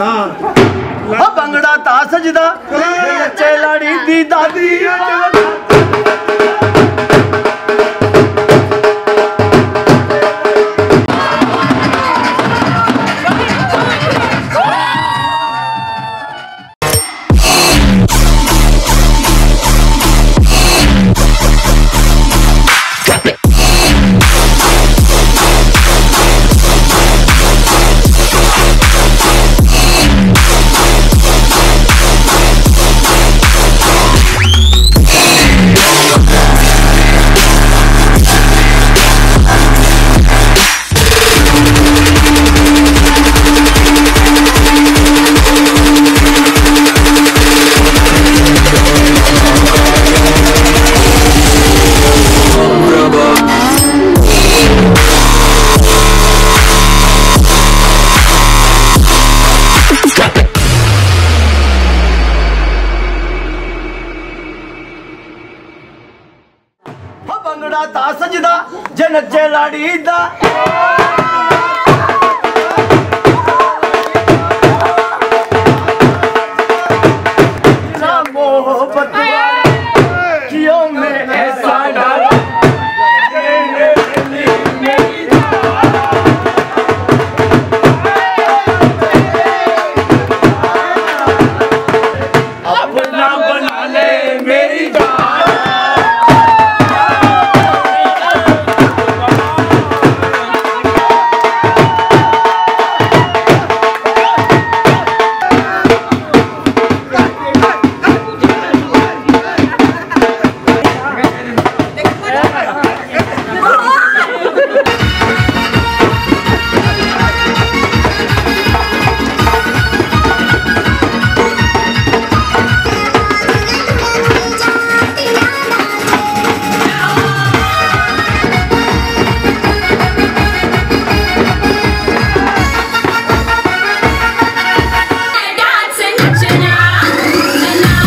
ਹਾਂ। ਹਾ ਬੰਗੜਾ ਤਾਂ ਸਜਦਾ। ਚੇਲਾੜੀ ਦੀ ਦਾਦੀ ਭੰਗੜਾ ਤਾਂ ਸਜਦਾ ਜੇ ਨੱਚੇ ਲਾੜੀ ਦਾ।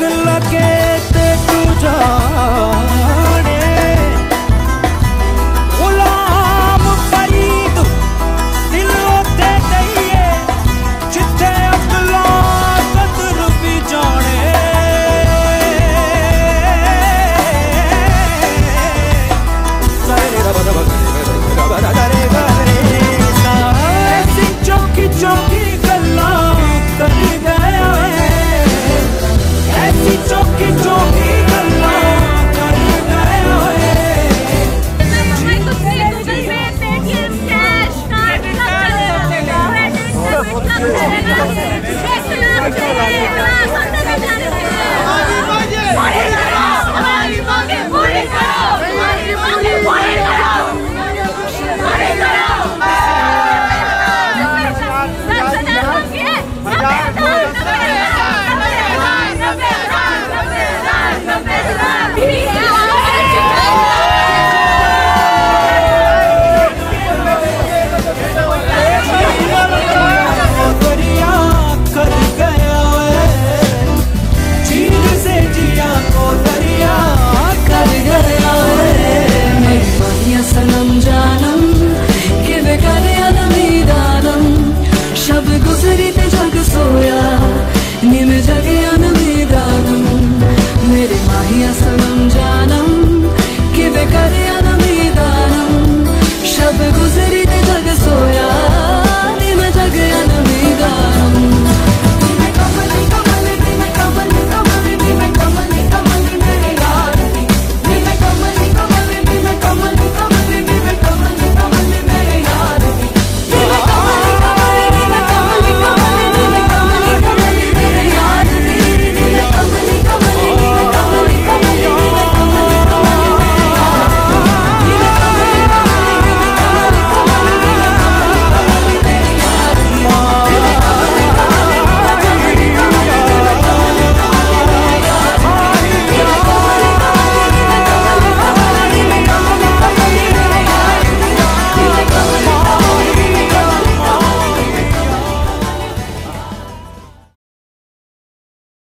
good luck and Thank you.